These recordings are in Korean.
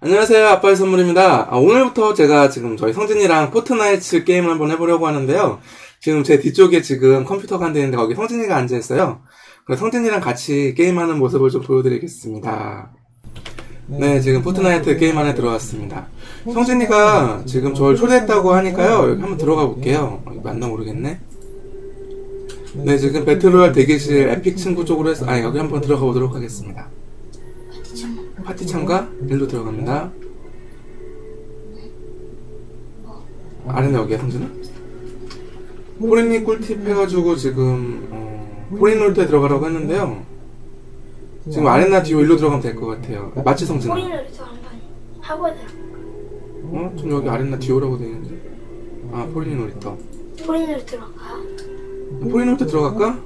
안녕하세요. 아빠의 선물입니다. 아, 오늘부터 제가 지금 저희 성진이랑 포트나이트 게임을 한번 해보려고 하는데요. 지금 제 뒤쪽에 지금 컴퓨터가 한 대 있는데 거기 성진이가 앉아있어요. 그래서 성진이랑 같이 게임하는 모습을 좀 보여드리겠습니다. 네, 지금 포트나이트 게임 안에 들어왔습니다. 성진이가 지금 저를 초대했다고 하니까요. 여기 한번 들어가 볼게요. 어, 이거 맞나 모르겠네. 네, 지금 배틀로얄 대기실 에픽 친구 쪽으로 해서, 아, 여기 한번 들어가 보도록 하겠습니다. 파티 참가? 일로 들어갑니다. 아래는 여기야, 성준아? 포린이 꿀팁 해가지고 지금, 어, 포린 롤때 들어가라고 했는데요. 지금 아레나 디오 일로 들어가면 될 것 같아요. 맞지, 성준아? 꼬리를 이렇게 한번 하고 해요. 어? 좀 여기 아레나 디오라고 되어있는데. 아, 포린이 놀이터. 꼬리를 들어가. 포린 롤때 들어갈까?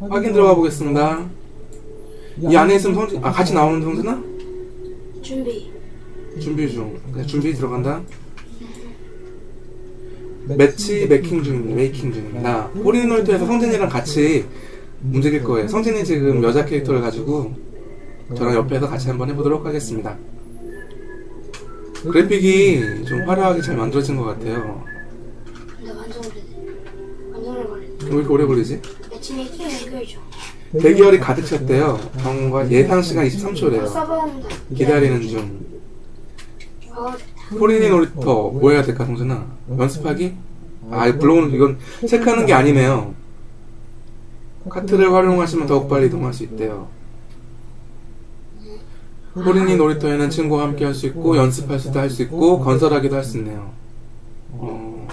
확인 들어가 보겠습니다. 이 안에 있으면 성준, 아, 같이 나오는 성준아? 준비. 준비 중. 그냥 준비 들어간다. matchmaking 중, making 중입니다. Fortnite에서 성진이랑 같이 움직일 거예요. 성진이 지금 여자 캐릭터를 가지고 저랑 옆에서 같이 한번 해보도록 하겠습니다. 그래픽이 좀 화려하게 잘 만들어진 것 같아요. 근데 완전 오래돼. 완전 오래 걸려. 왜 이렇게 오래 걸리지? 매치 메이킹 연결죠. 대기열이 가득 찼대요. 경과 예상 시간 23초래요. 서버 온다. 기다리는 중. 어, 포리니 놀이터 뭐 해야 될까 성준아? 연습하기? 아 물론 이건 체크하는 게 아니네요. 카트를 활용하시면 더욱 빨리 이동할 수 있대요. 포리니 놀이터에는 친구와 함께 할 수 있고 연습할 수도 할 수 있고 건설하기도 할 수 있네요. 어,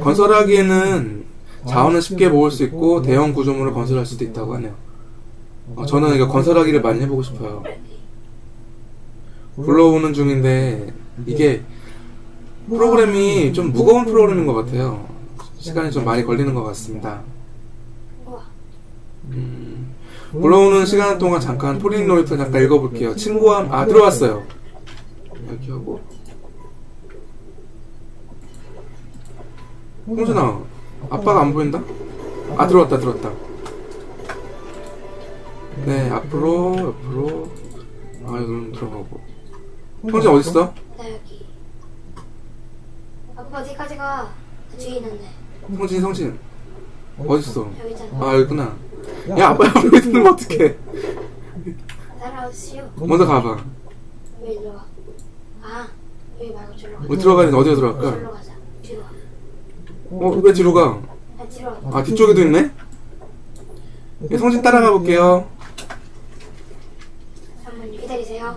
건설하기에는 자원을 쉽게 모을 수 있고 대형 구조물을 건설할 수도 있다고 하네요. 어, 저는 이거 건설하기를 많이 해보고 싶어요. 불러오는 중인데 이게 프로그램이 좀 무거운 프로그램인 것 같아요. 시간이 좀 많이 걸리는 것 같습니다. 음, 불러오는 시간 동안 잠깐 토린 놀이터 잠깐 읽어볼게요. 친구와 함- 아 들어왔어요. 이렇게 하고 홍준아 아빠가 안 보인다? 아 들어왔다 들어왔다. 네 앞으로 옆으로 아 여기 들어가고 어디 있어? 나 여기. 아빠 어디까지 가? 나 뒤에 있는데. 성진 성진 어딨어? 여기 있잖아. 아 여기구나 야 아빠 옆에 있는 거 어떡해 따라오시오. 먼저 가봐 왜 일로 와? 아, 여기 말고 저로. 우리 들어가야 되는데 어디로 들어갈까? 어 왜 뒤로 가? 아, 뒤쪽에도 있네? 예, 성진 따라가 볼게요 한번 기다리세요.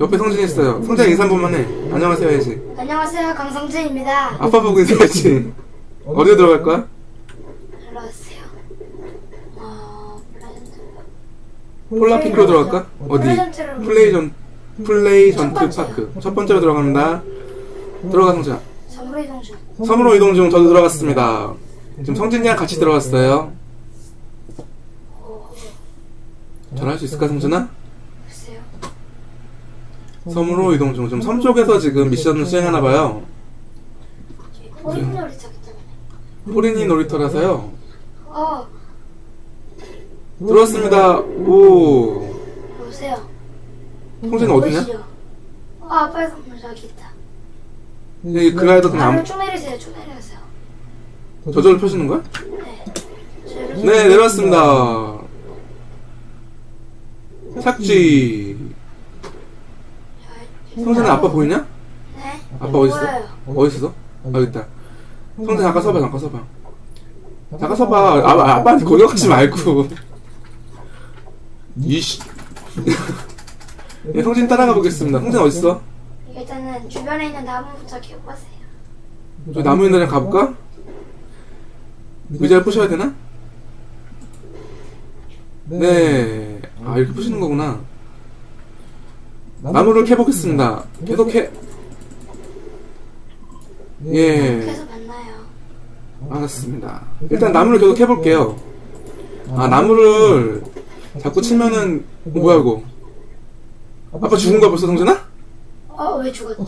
옆에 성진 있어요 성진 인사 한 번만 해 안녕하세요 해야지 안녕하세요, 강성진입니다. 아빠 보고 인사해야지 어디로 들어갈 거야? 올라왔어요. 어, Pleasant. Polar Peak로 들어갈까? 어디? Pleasant로. Pleasant Pleasant 첫 번째요. Park 첫 번째로 들어갑니다 들어가 성진 섬으로 이동 중. 섬으로 이동 중 저도 들어갔습니다 지금 성진이랑 같이 들어갔어요 전화할 수 있을까 성진아? 글쎄요. 섬으로 이동 중. 지금 섬 쪽에서 지금 미션을 수행하나 봐요. 포인 놀이터 때문에. 포리니 놀이터라서요. 어, 들어왔습니다. 오. 보세요. 성진 어디냐? 어, 아빠의 선물 저기 있다. 여기 글라이더 그냥 바로 안, 쭉 내리세요, 쭉 내리세요. 저절로 펴시는 거야? 네. 네, 내려왔습니다. 착지. 성진아 아빠 보이냐? 네. 아빠 어디 있어? 보여요. 어디 있어? 아, 여기 있다. 성진 잠깐 서봐, 잠깐 서봐. 잠깐 서봐. 아, 아, 아빠한테 공격하지 말고. 이씨. 예, 성진 따라가 보겠습니다. 성진 어디 있어? 일단은 주변에 있는 나무부터 캐보세요. 저 나무 있는 데 가볼까? 의자를 부셔야 되나? 네. 아, 이렇게 부시는 거구나. 나무를 캐보겠습니다. 계속 캐. 예. 그래서 만나요. 알았습니다. 일단 나무를 계속 캐볼게요. 아, 나무를 자꾸 치면은, 뭐야, 이거. 아빠 죽은 거야, 벌써, 성준아? 어, 왜 죽었지?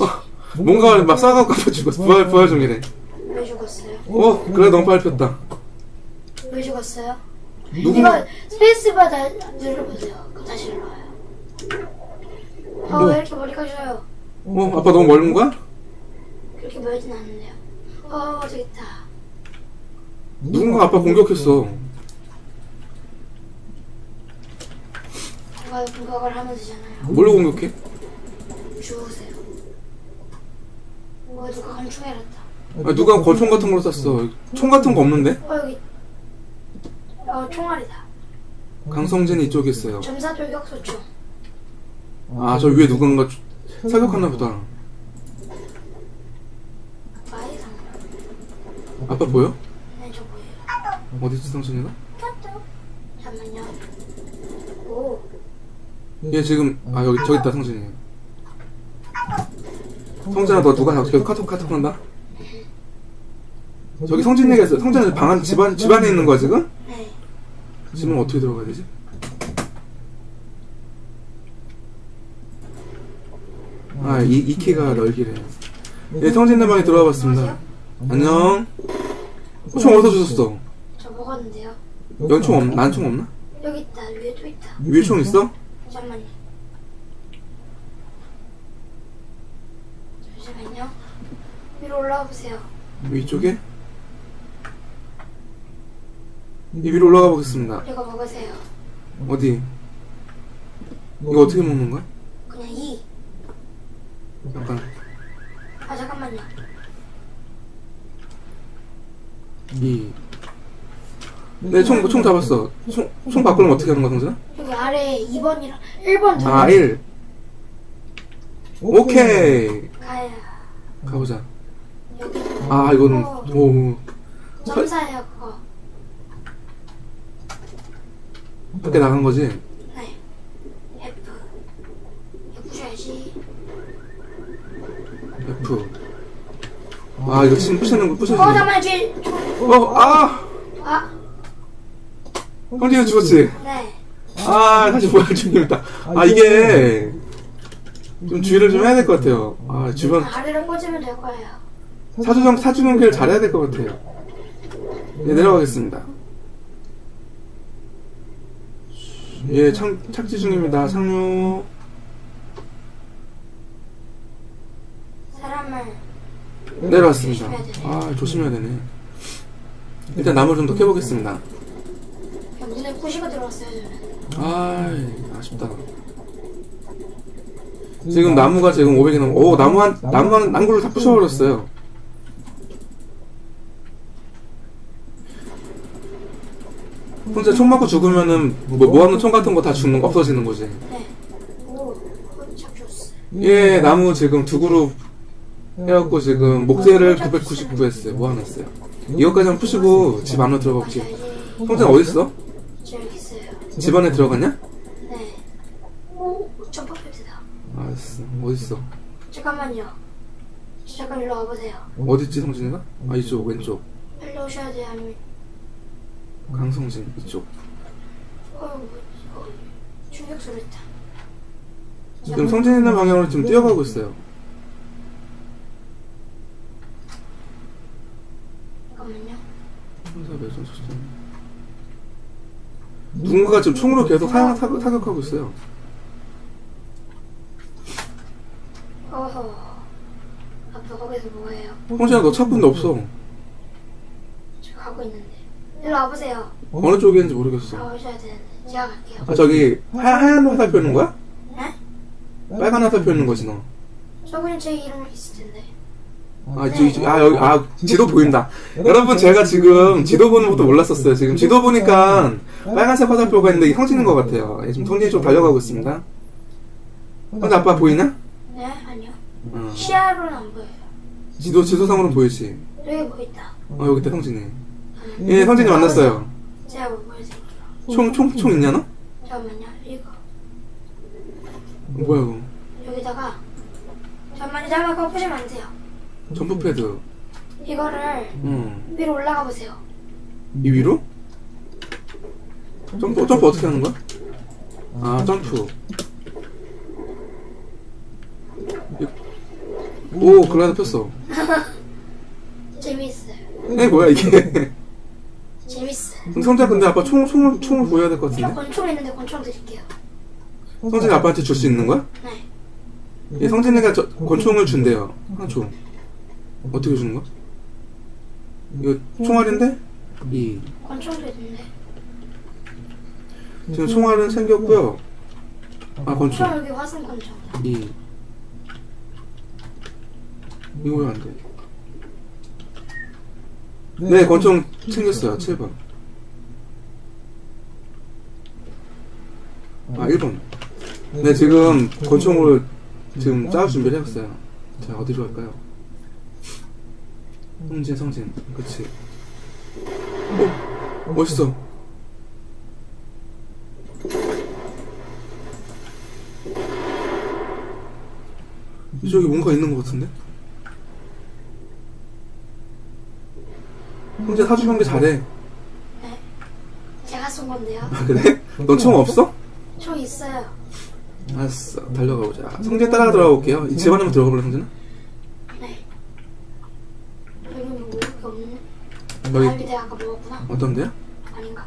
뭔가 막 싸갖고 아빠 죽었어. 부활, 부활 중이래. 왜 죽었어요? 어, 그래, 너무 빨리 폈다. 왜 죽었어요? 누구, 이거 스페이스바 다 눌러보세요. 그럼 다시 눌러와요. 어, 왜 이렇게 머리가 져요? 어, 아빠 너무 멀은 거야? 그렇게 멀진 않는데요. 어, 저기 있다. 누군가 아빠 공격했어. 누가 공격을 하면 되잖아요. 뭘로 공격해? 주우세요. 뭐 누가 건축해놨다. 아, 누가 권총 같은 걸로 쐈어. 총 같은 거 없는데? 어, 여기. 어, 총알이다. 강성진이 이쪽에 있어요. 점사 돌격소총. 아, 저 위에 누군가 사격하나 보다. 아빠 보여? 네, 저 보여요. 어디지, 성진이가? 잠깐만요. 오, 얘 지금, 아, 여기, 저기 있다, 성진이. 성진아, 너 누가 계속 카톡 카톡 한다? 저기 성진이가 있어. 성진이 방 안, 집안, 집안에 있는 거야, 지금? 네. 지금 어떻게 들어가야 되지? 아, 이, 이 키가 넓기래. 예, 성진네 방에 들어와 봤습니다. 안녕. 어, 총 어디서 주셨어? 저 먹었는데요. 여기 총 없, 난총 없나? 여기 있다. 위에 또 있다. 위에 총 있어? 잠깐만요. 잠시만요. 위로 올라가 보세요. 위쪽에? 이 위로 올라가 보겠습니다. 이거 먹으세요. 어디? 이거 어떻게 먹는 거야? 그냥 이. 잠깐. 아 잠깐만요. 이. 네, 총, 총 잡았어. 총, 총 바꾸려면 어떻게 하는 거야, 성진아? 여기 아래에 2번이랑 1번 아, 1. 오케이. 가야. 가보자. 여기. 아, 이거는, 어, 오. 점사예요 그거. 밖에 나간 거지? 네. F. 이거 부셔야지. F. 아, 이거 지금 부시는 거어 부셔지네. 잠깐만 뒤에. 어, 아! 아 성진이 죽었지? 네. 아, 다시 중이었다. 아, 이게, 좀 주의를 좀 해야 될 것 같아요. 아, 주변, 아래로 꽂으면 될 거예요. 사주정, 사주 연기를 잘해야 될 것 같아요. 예, 내려가겠습니다. 예, 창, 착지 중입니다. 상류. 사람을 내려왔습니다. 아, 조심해야 되네. 일단 나무 좀더 캐보겠습니다. 눈에 부시고 들어왔어요 저는. 아, 아쉽다. 지금 나무가 지금 500이 넘어. 오, 나무 한, 나무 한, 난구를 다 부셔버렸어요. 혼자 총 맞고 죽으면은, 뭐, 모아놓은 총 같은 거 다 죽는 거 없어지는 거지. 네. 예, 나무 지금 두 그룹 해갖고 지금 목재를 999 했어요. 모아놨어요. 이것까지 한번 푸시고 집 안으로 들어가 볼게요. 성장 어딨어? 집 안에 들어갔냐? 네. 오, 점퍼 패드다. 알았 어. 어딨어? 잠깐만요. 저 잠깐 일로 와보세요. 어딨지, 성진이가? 아, 이쪽, 왼쪽. 빨리 오셔야 돼요. 아니면 강성진, 이쪽. 어, 뭐, 어, 충격 소리 있다. 지금 성진 있는 방향으로 지금 뛰어가고 있어요. 잠깐만요. 혼자. 누군가가 지금 총으로 계속 타격하고 있어요. 어허. 아빠 거기서 성진아, 너 찾고 있는데 없어. 저 가고 있는데. 일로 와보세요. 어느 쪽에 있는지 모르겠어. 가오셔야 되는데. 제가 갈게요. 아, 저기, 하, 하얀 화살표 있는 거야? 네? 빨간 화살표 있는 거지, 너. 저 그냥 제 이름 있을 텐데. 아, 저기, 저기, 아, 여기, 아, 지도 보인다. 여러분, 제가 지금 지도 보는 것도 몰랐었어요. 지금 지도 보니까 빨간색 화살표가 있는데 이게 성진인 것 같아요. 예, 지금 성진이 좀 달려가고 있습니다. 근데 아빠 보이나? 네? 아니요. 어. 시야로는 안 보여요. 지도, 지도상으로는 보이지? 여기 뭐 있다. 어, 여기 있다, 성진이. 예, 성진이 만났어요. 제가 뭐 보여드릴게요. 총, 총, 총 있냐, 너? 잠깐만요. 이거. 뭐야, 이거. 여기다가. 잠깐만요. 잠깐만 그거 보시면 안 돼요. 점프 패드. 이거를 응. 위로 올라가 보세요. 이 위로? 점프, 점프 어떻게 하는 거야? 아, 점프. 오, 글라이더 폈어. 재밌어요. 에, 뭐야, 이게. 재밌어요. 성재 근데 아빠 총, 총을, 총을 보여야 될 것 저 같은데? 권총 있는데 권총 드릴게요. 성재가 아빠한테 줄 수 있는 거야? 네. 이 성진이가 저 권총을 준대요. 하나 줘. 어떻게 주는 거야? 이거 총알인데? 이. 권총도 있는데. 지금 총알은 생겼고요. 아, 권총. 총 여기 화성 권총. 이. 이거 왜 안 돼? 네, 권총 챙겼어요. 7번. 아, 1번. 네, 지금 권총으로 지금 짜올 준비를 해봤어요. 자, 어디로 갈까요? 성진, 성진. 그치. 어, 멋있어. 이쪽에 뭔가 있는 것 같은데? 성진 사주 경기 잘해. 네. 제가 쏜 건데요. 아, 그래? 넌 총 없어? 총 있어요. 알았어. 달려가 보자. 성진 따라 들어가 볼게요. 이 집안에 한번 들어가 볼래, 성진아? 네. 여기 뭐 먹을 게 없네. 여기 갈비 내가 아까 먹었구나. 어떤데요? 아닌가?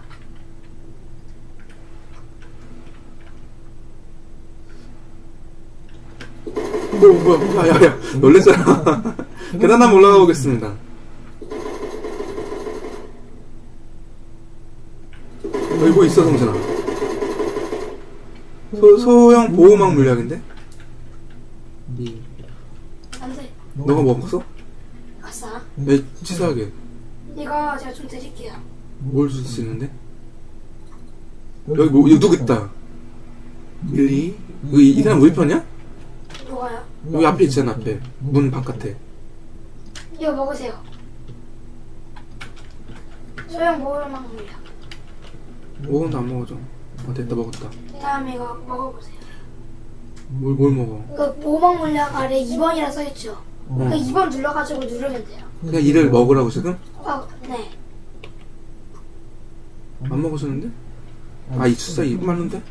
뭐, 뭐야, 야, 야, 야, 놀랬잖아. 계단 한번 올라가 보겠습니다. 뭐 있어, 성진아? 소, 소형 보호막 물약인데? 이, 안 돼. 너가 먹었어? 아싸. 왜 치사하게. 이거 제가 좀 드릴게요. 뭘 줄 수 있는데? 여기 뭐, 여기 누구 있다. 밀리? 이거 이, 이 사람 우리 편이야? 뭐가요? 여기 앞에 있잖아, 앞에. 문 바깥에. 이거 먹으세요. 소형 모을만 물려. 먹었는데 안 먹어줘. 아, 됐다, 먹었다. 다음에 이거 먹어보세요. 뭘, 뭘 먹어? 그 보호막 물약 아래 2번이라 써있죠? 그 어. 2번 눌러가지고 누르면 돼요. 그냥 이를 먹으라고 지금? 어, 네. 안 먹으셨는데? 아, 이 숫자 이거 맞는데?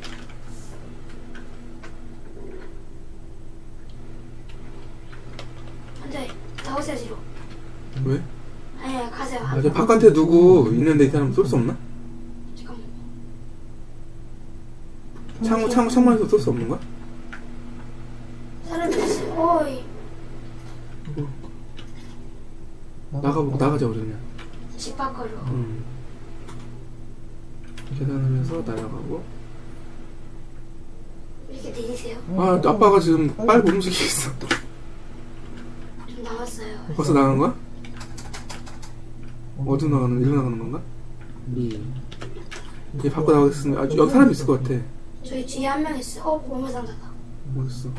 안 돼. 나오세요, 뒤로. 왜? 아니, 가세요. 아, 저 바깥에 누구 있는데 이 사람 쏠 수 없나? 잠깐만. 창호, 창호, 창문에서 쏠수 없는 거야? 사람이 있어. 어이. 나가보고, 나가자, 우리 그냥. 집 밖으로. 음. 계단하면서 날아가고. 이렇게 내리세요. 아, 아빠가 지금 빨리 못 움직이겠어. 좀 나왔어요. 벌써 나간 거야? 어디로 나가는, 일로 나가는 건가? 이. 이제 밖으로 나가겠습니다. 아, 여기 사람 있을 것 같아. 저희 뒤에 한 명 있어. 어, 보물상자다. 어딨어?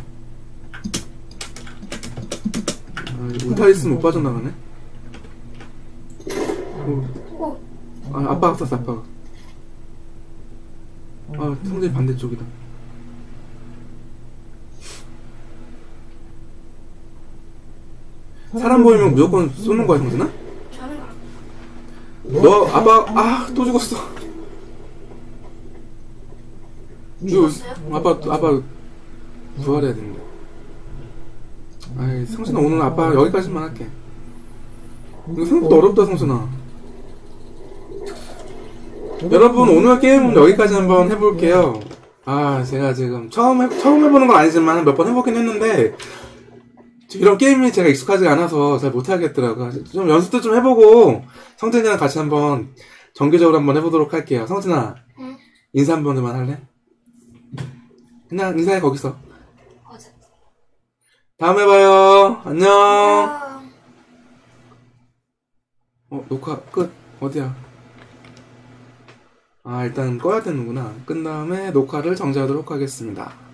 아, 이거 울타 있으면 못 빠져나가네? 어, 오, 아, 아빠가 쐈어, 아빠가. 아, 성진이 반대쪽이다. 사람 보이면 무조건 쏘는 거야, 가. 너, 아빠, 아, 또 죽었어. 이거? 아빠, 아빠, 부활해야 되는데. 아이, 성진아, 오늘 아빠 여기까지만 할게. 이거 생각보다 어렵다, 성진아. 여러분, 오늘 게임은 여기까지 한번 해볼게요. 아, 제가 지금 처음, 해, 처음 해보는 건 아니지만 몇 번 해보긴 했는데, 이런 게임이 제가 익숙하지 않아서 잘 못하겠더라고요. 좀 연습도 좀 해보고, 성진이랑 같이 한번 정기적으로 한번 해보도록 할게요. 성진아, 응? 인사 한 번만 할래? 그냥 인사해, 거기서. 다음에 봐요. 안녕. 아, 어, 녹화 끝. 어디야? 아, 일단 꺼야 되는구나. 끝 다음에 녹화를 정지하도록 하겠습니다.